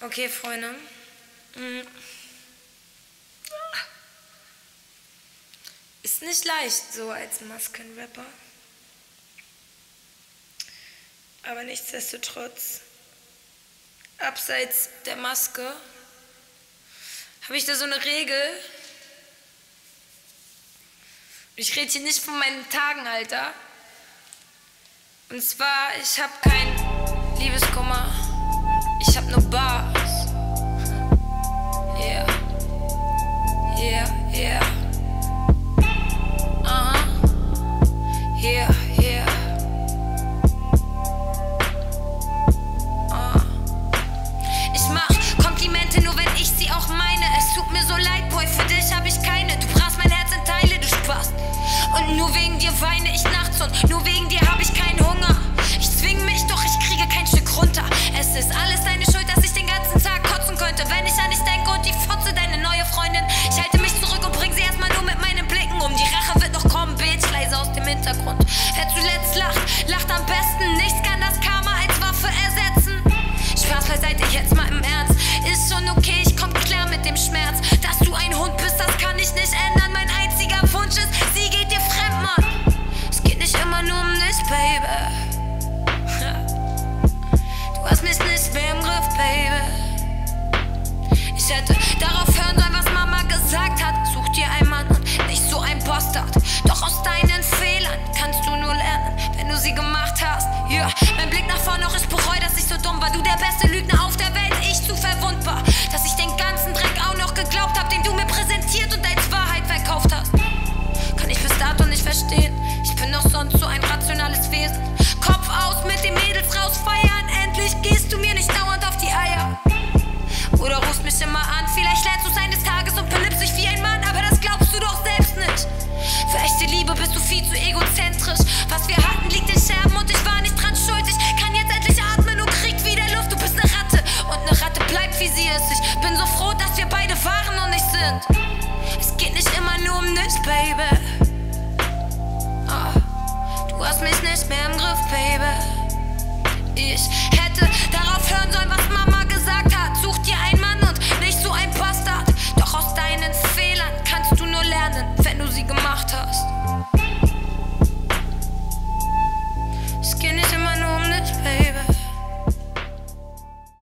Okay, Freunde. Mhm. Ist nicht leicht, so als Maskenrapper. Aber nichtsdestotrotz, abseits der Maske, habe ich da so eine Regel. Ich rede hier nicht von meinen Tagen, Alter. Und zwar, ich habe kein Liebeskummer. Ich habe nur Bars. Yeah. Yeah, yeah. Aha. Yeah, yeah. Ah. Ich mach Komplimente nur, wenn ich sie auch meine. Es tut mir so leid, Boy, für dich hab ich keine. Du brachst mein Herz in Teile, du Spaß. Und nur wegen dir weine ich nachts und nur wegen Hintergrund. Wer zuletzt lacht, lacht am besten. Nichts kann das Karma als Waffe ersetzen. Spaß beiseite, jetzt mal im Ernst. Ist schon okay, ich komm klar mit dem Schmerz. Dass du ein Hund bist, das kann ich nicht ändern. Mein einziger Wunsch ist, sie geht dir fremd, Mann. Es geht nicht immer nur um dich, Baby. Du hast mich nicht mehr im Griff, Baby. Ich hätte darauf hören sollen, was Mama gesagt hat. Such dir einen Mann und nicht so ein Bastard. Immer an, vielleicht lernst du eines Tages und beliebst dich wie ein Mann, aber das glaubst du doch selbst nicht. Für echte Liebe bist du viel zu egozentrisch. Was wir hatten, liegt in Scherben und ich war nicht dran schuld. Ich kann jetzt endlich atmen und krieg wieder Luft. Du bist eine Ratte und eine Ratte bleibt wie sie ist. Ich bin so froh, dass wir beide waren und nicht sind. Es geht nicht immer nur um dich, Baby. Ah, du hast mich nicht mehr im Griff, Baby. Ich